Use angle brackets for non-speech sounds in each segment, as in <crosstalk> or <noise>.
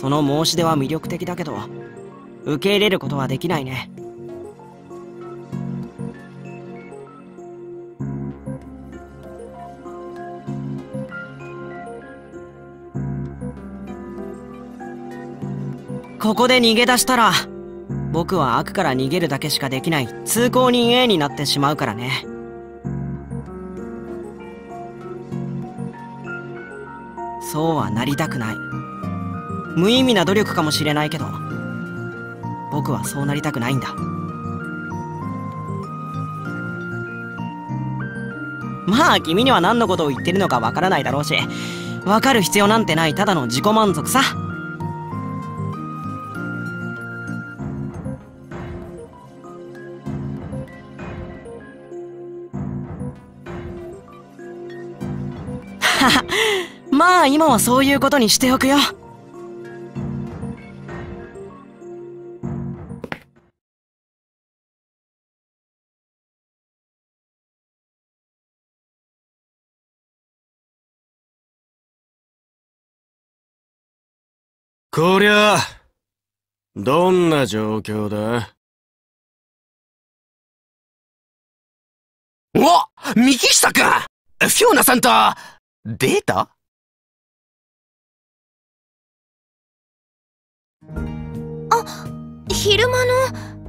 その申し出は魅力的だけど受け入れることはできないね。ここで逃げ出したら僕は悪から逃げるだけしかできない通行人 A になってしまうからね。そうはなりたくない。無意味な努力かもしれないけど僕はそうなりたくないんだ。まあ君には何のことを言ってるのかわからないだろうしわかる必要なんてないただの自己満足さ。<laughs> まあ今はそういうことにしておくよ。こりゃ、どんな状況だ？お幹下くんフィオナさんと、データ？あ、昼間の。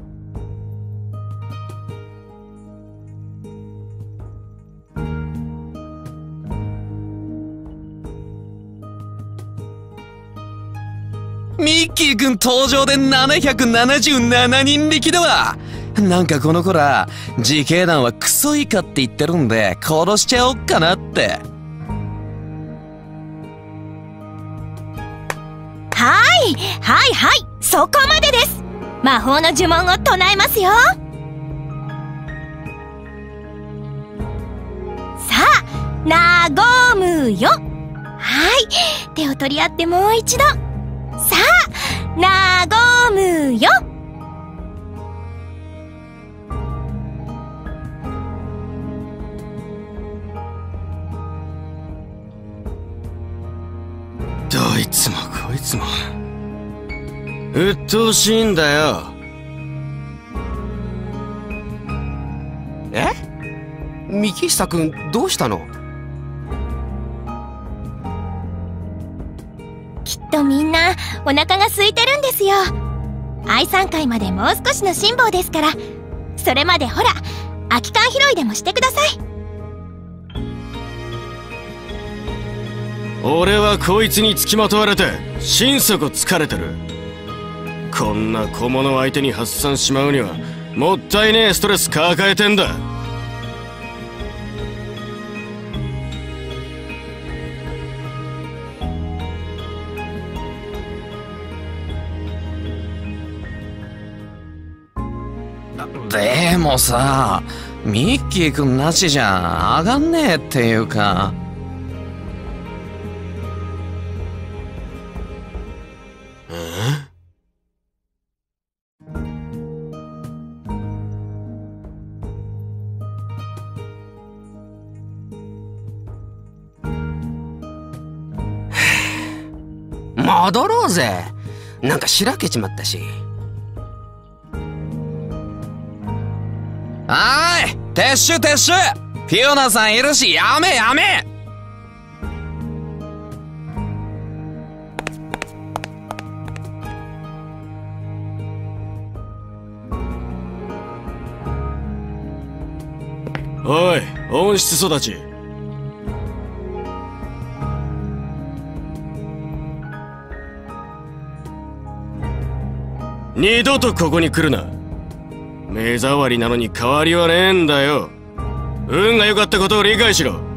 ミッキーくん登場で777人力だわ。なんかこの子ら、自警団はクソイカって言ってるんで、殺しちゃおっかなって。はいはいはいそこまでです。魔法の呪文を唱えますよ。さあ和むよ。はい手を取り合ってもう一度。さあ和むよ。どいつもこいつも。鬱陶しいんだよ。え？幹久くんどうしたの？きっとみんなお腹が空いてるんですよ。愛産会までもう少しの辛抱ですから。それまでほら空き缶拾いでもしてください。俺はこいつにつきまとわれて心底疲れてる。こんな小物相手に発散しまうにはもったいねえストレス抱えてんだ。もさ、ミッキーくんなしじゃ上がんねえっていうか。<sighs> 戻ろうぜ。なんかしらけちまったし。はい撤収撤収フィオナさんいるしやめやめ。おい温室育ち。二度とここに来るな。目障りなのに変わりはねえんだよ。運が良かったことを理解しろ。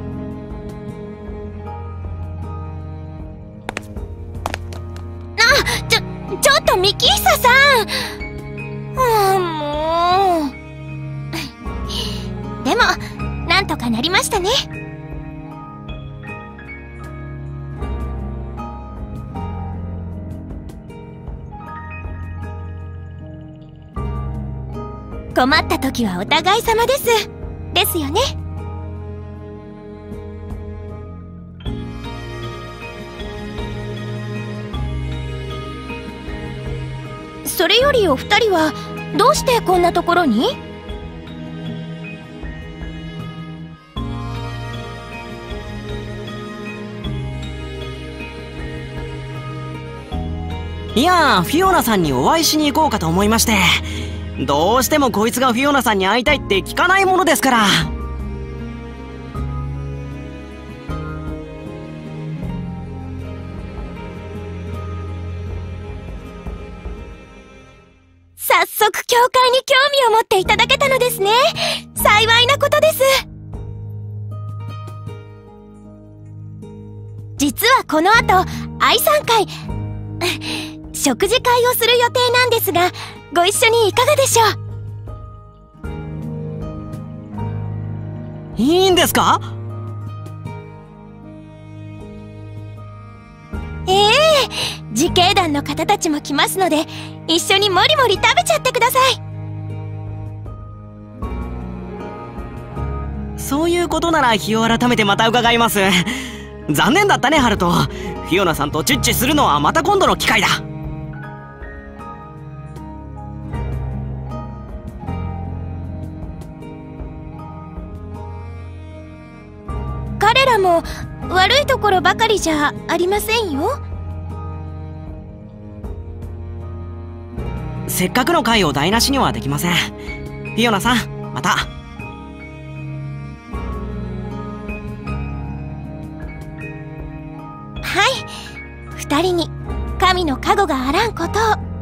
お互い様です。ですよね。それよりお二人はどうしてこんなところに？いやフィオナさんにお会いしに行こうかと思いまして。どうしてもこいつがフィオナさんに会いたいって聞かないものですから。早速教会に興味を持っていただけたのですね。幸いなことです。実はこの後愛さん会 <laughs> 食事会をする予定なんですがご一緒にいかがでしょう？いいんですか？ええ自警団の方たちも来ますので一緒にもりもり食べちゃってください。そういうことなら日を改めてまた伺います。残念だったねハルト。フィオナさんとチュッチするのはまた今度の機会だも悪いところばかりじゃありませんよ。せっかくの会を台無しにはできません。フィオナさんまた。はい。二人に神の加護があらんことを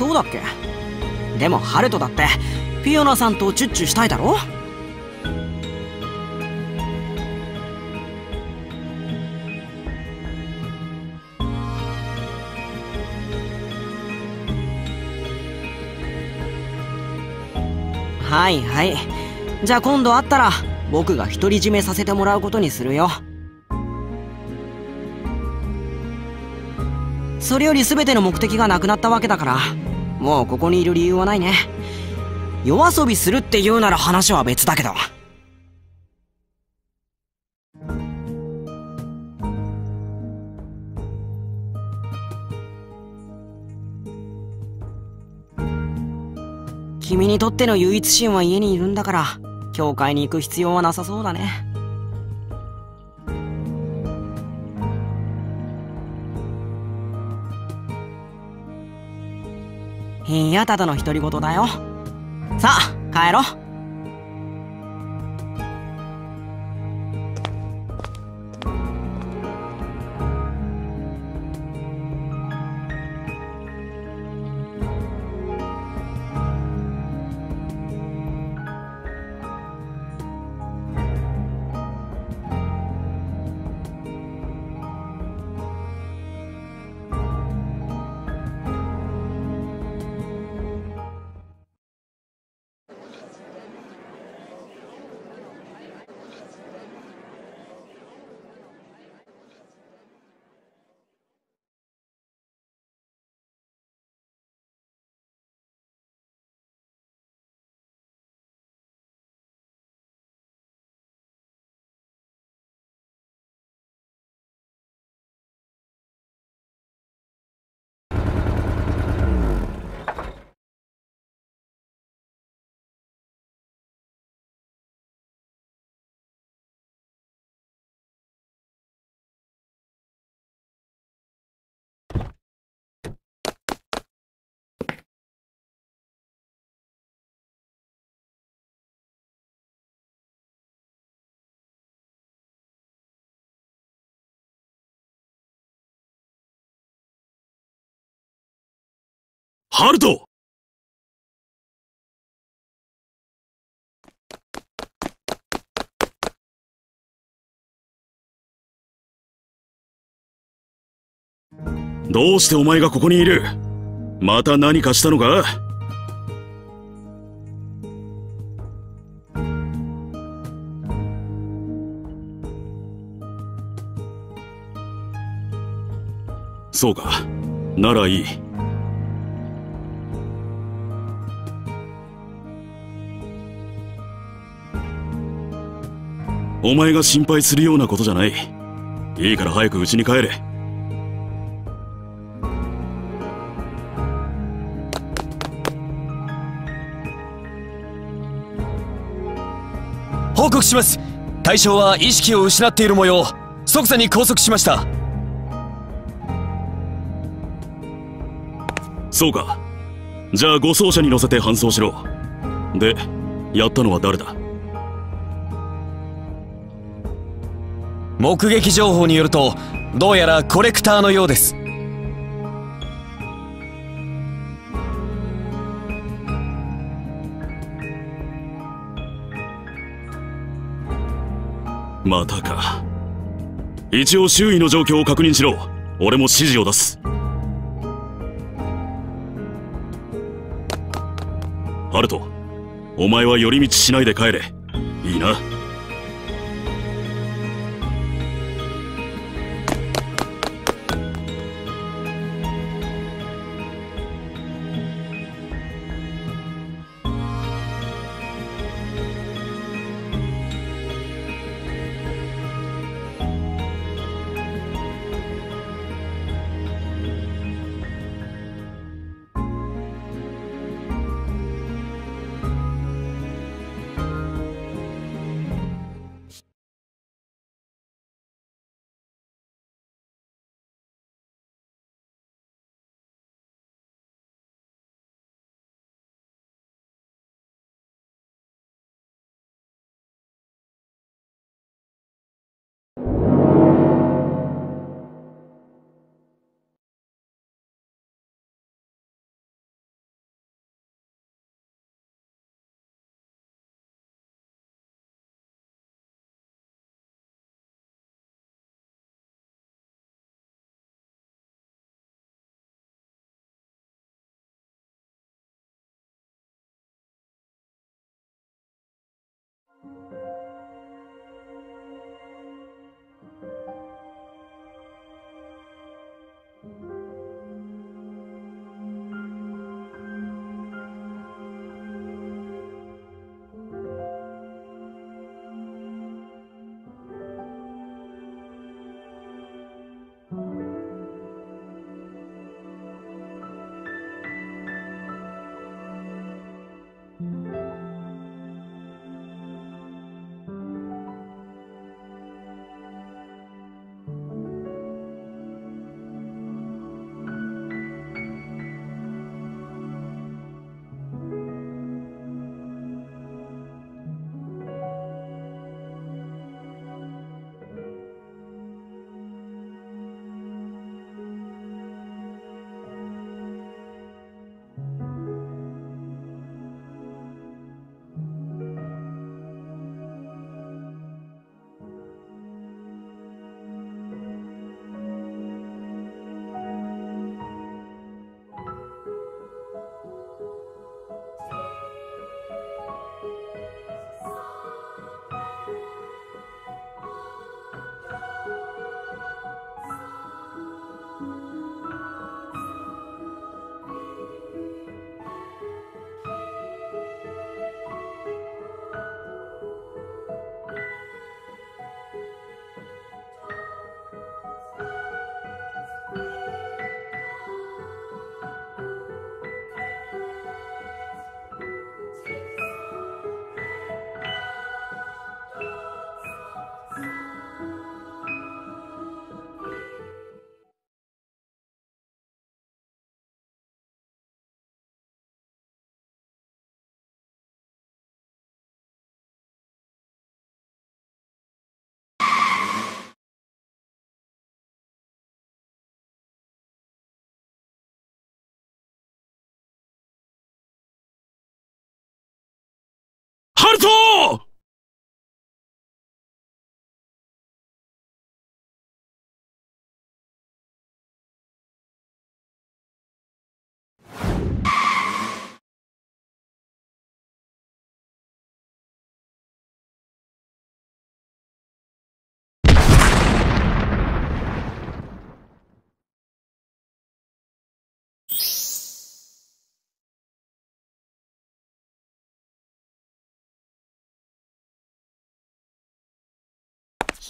そうだっけ？でもハルトだってフィオナさんとチュッチュしたいだろ？はいはい。じゃあ今度会ったら僕が独り占めさせてもらうことにするよ。それより全ての目的がなくなったわけだから。もうここにいる理由はないね。夜遊びするって言うなら話は別だけど。君にとっての唯一心は家にいるんだから教会に行く必要はなさそうだね。いやただの独り言だよさあ帰ろう。ハルトどうしてお前がここにいる？また何かしたのか？そうか。ならいい。お前が心配するようなことじゃない。いいから早く家に帰れ。報告します。対象は意識を失っている模様。即座に拘束しました。そうか。じゃあ護送車に乗せて搬送しろ。でやったのは誰だ？目撃情報によるとどうやらコレクターのようです。またか。一応周囲の状況を確認しろ。俺も指示を出す。ハルトお前は寄り道しないで帰れ。いいな。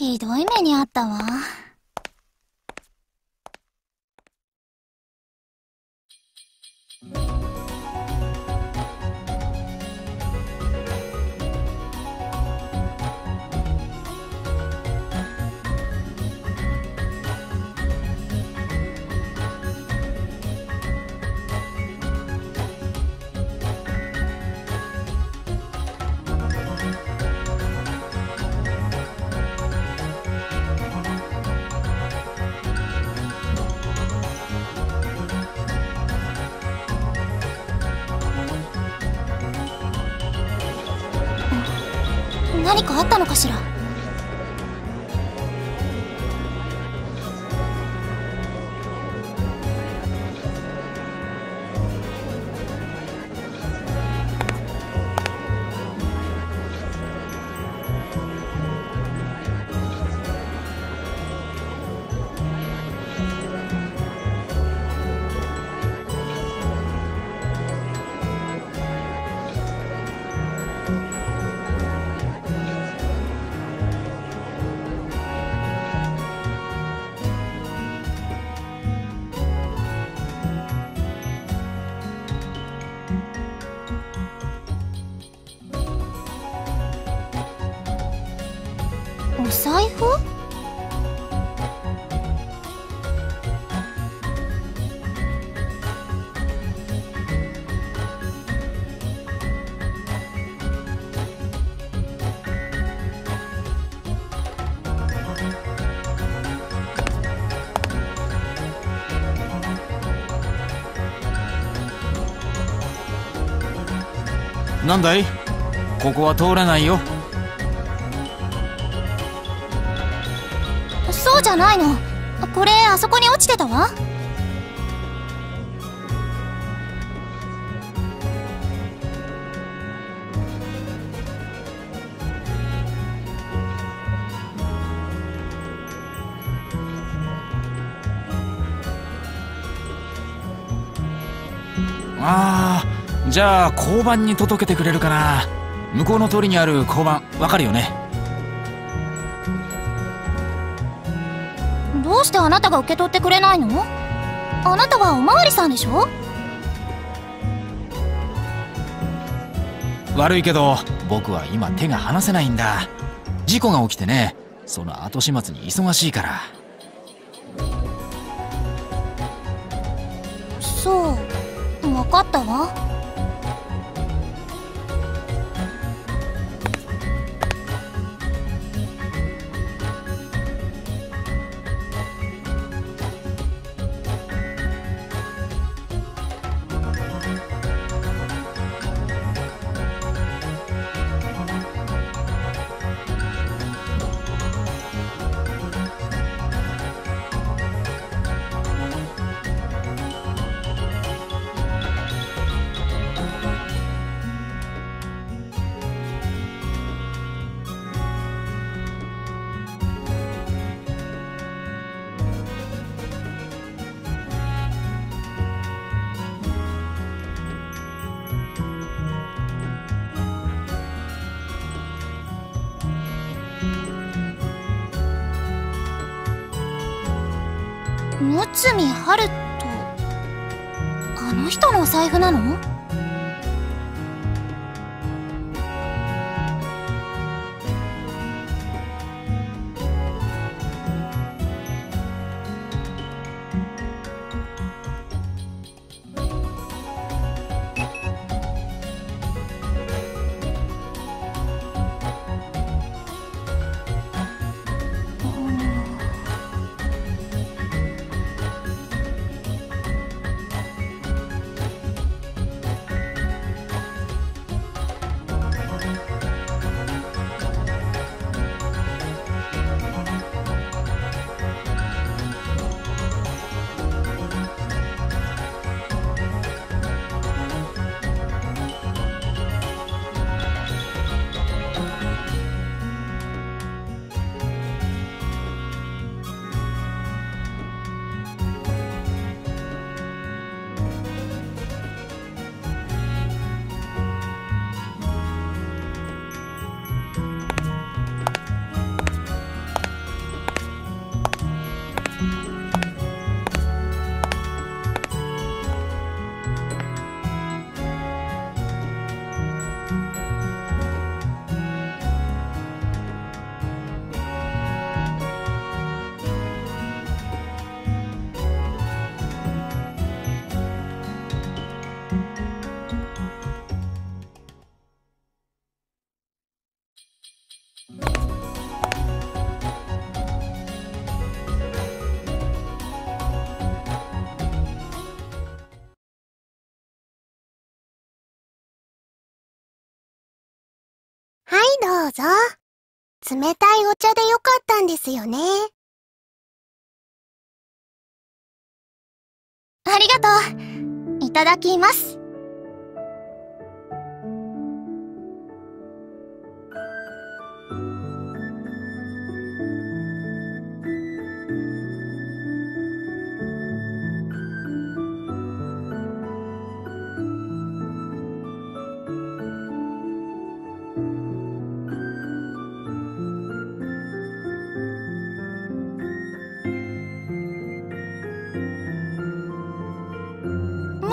ひどい目にあったわ。何かあったのかしら？財布なんだい？ここは通れないよ。じゃないの。これあそこに落ちてたわ。ああじゃあ交番に届けてくれるかな。向こうの通りにある交番わかるよね？どうしてあなたが受け取ってくれないの？あなたはおまわりさんでしょ？悪いけど僕は今手が離せないんだ。事故が起きてねその後始末に忙しいから。そう分かったわ内海春人。あの人のお財布なの？どうぞ。冷たいお茶でよかったんですよね。ありがとう。いただきます。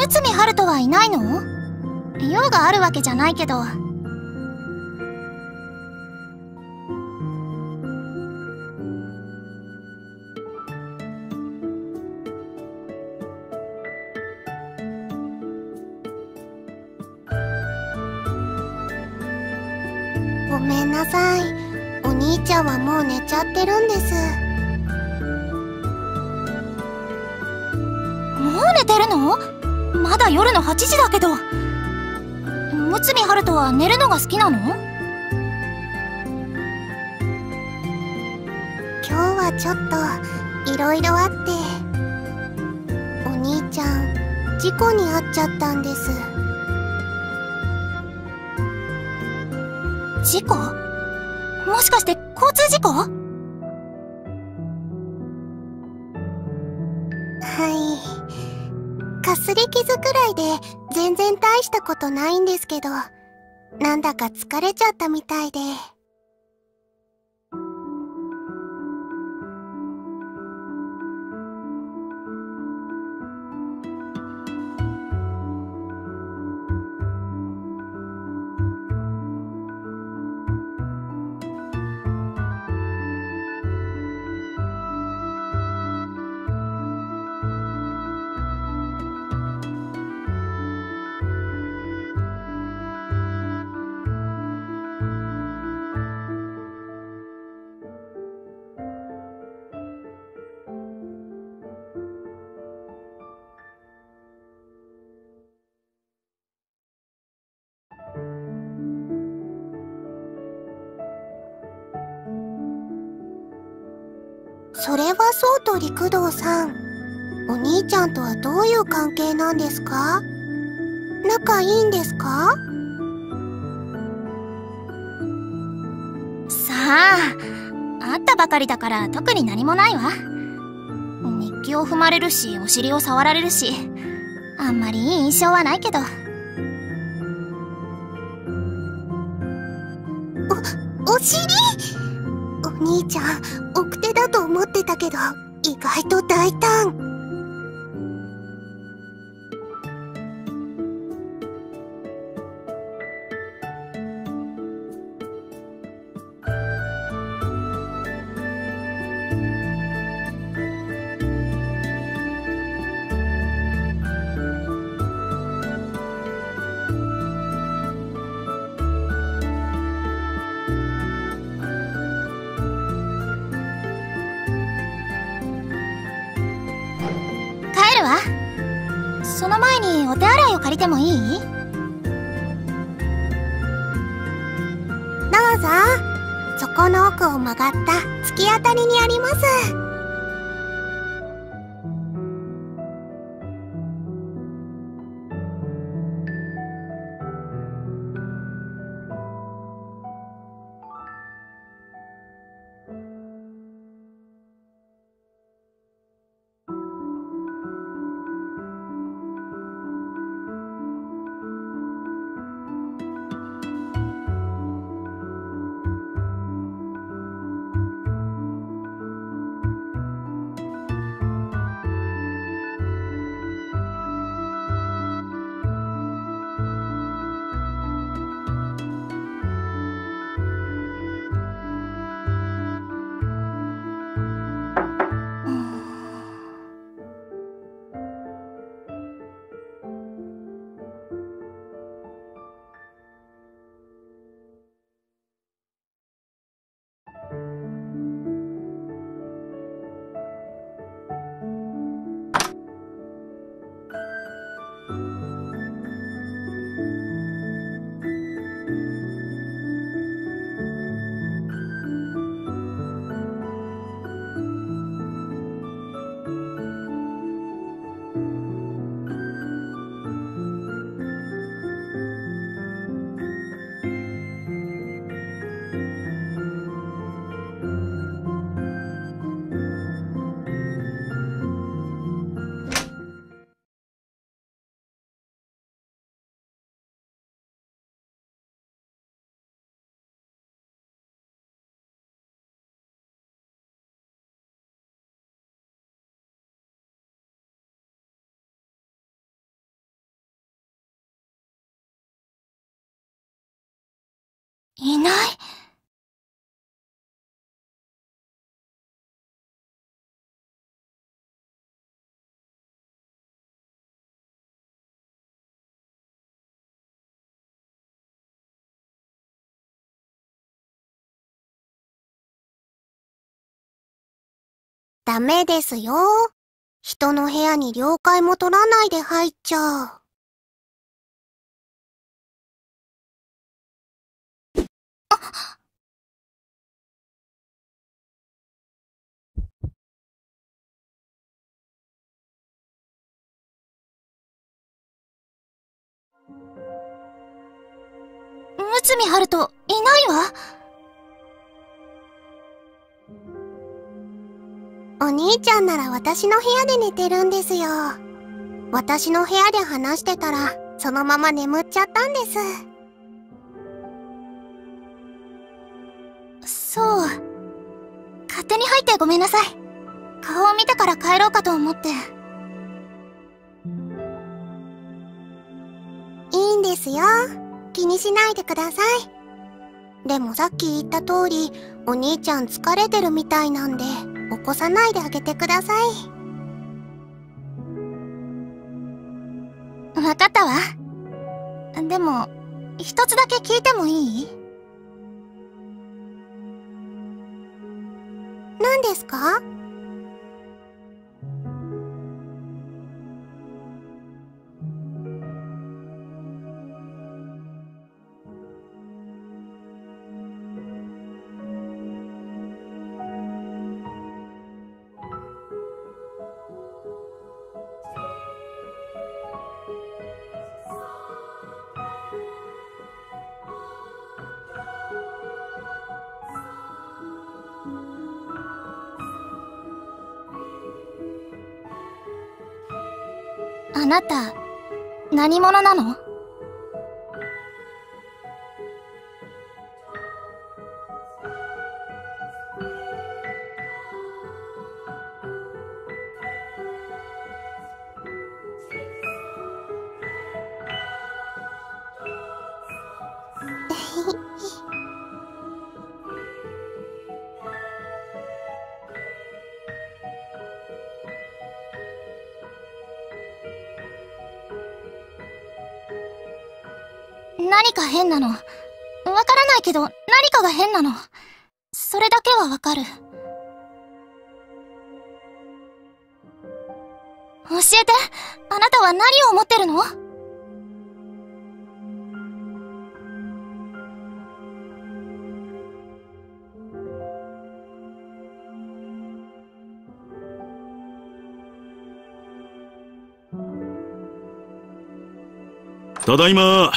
内海春人はいないの？用があるわけじゃないけど。ごめんなさい。お兄ちゃんはもう寝ちゃってるんです。もう寝てるの？まだ夜の8時だけど。内海春人は寝るのが好きなの？今日はちょっと、いろいろあって。お兄ちゃん、事故に遭っちゃったんです。事故？もしかして交通事故？くらいで全然大したことないんですけど、なんだか疲れちゃったみたいで。そうと陸道さん。お兄ちゃんとはどういう関係なんですか？仲いいんですか？さあ、会ったばかりだから特に何もないわ。日記を踏まれるし、お尻を触られるし、あんまりいい印象はないけど。お尻？お兄ちゃん、奥手だと思ってたけど、意外と大胆。ぞ。そこの奥を曲がった突き当たりにあります。いない。ダメですよ。人の部屋に了解も取らないで入っちゃう。内海春人、いないわ。お兄ちゃんなら私の部屋で寝てるんですよ。私の部屋で話してたら、そのまま眠っちゃったんです。そう。勝手に入ってごめんなさい。顔を見てから帰ろうかと思って。いいんですよ。気にしないでください。でもさっき言った通り、お兄ちゃん疲れてるみたいなんで、起こさないであげてください。わかったわ。でも、一つだけ聞いてもいい？何ですか？あなた、何者なの？変なの。わからないけど、何かが変なの。それだけはわかる。教えてあなたは何を思ってるの？ただいま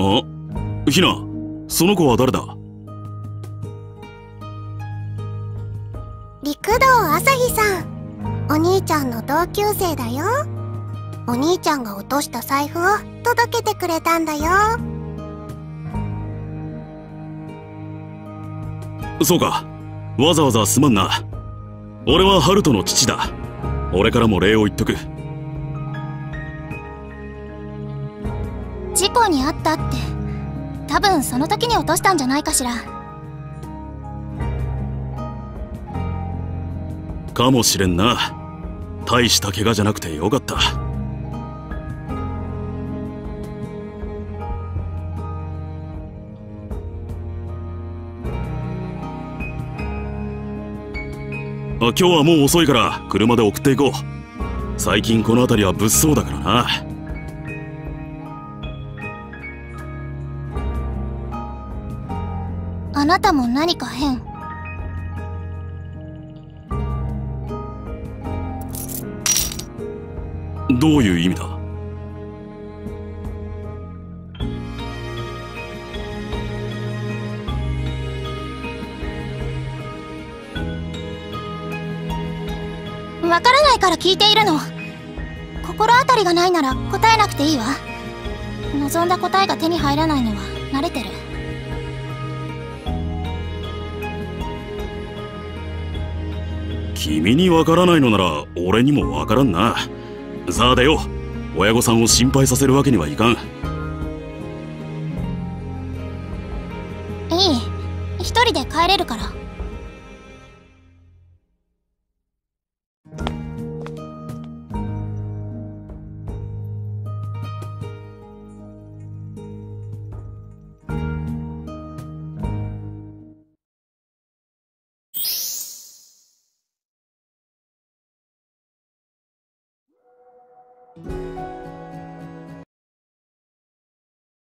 あひなその子は誰だ？陸道朝日さん。お兄ちゃんの同級生だよ。お兄ちゃんが落とした財布を届けてくれたんだよ。そうか。わざわざすまんな。俺はハルトの父だ。俺からも礼を言っとくにあったって。多分その時に落としたんじゃないかしら。かもしれんな大した怪我じゃなくてよかったあ今日はもう遅いから車で送っていこう最近この辺りは物騒だからななたも何か変？どういう意味だ？わからないから聞いているの。心当たりがないなら答えなくていいわ。望んだ答えが手に入らないのは慣れてる。君にわからないのなら俺にもわからんな。さあ出よう親御さんを心配させるわけにはいかん。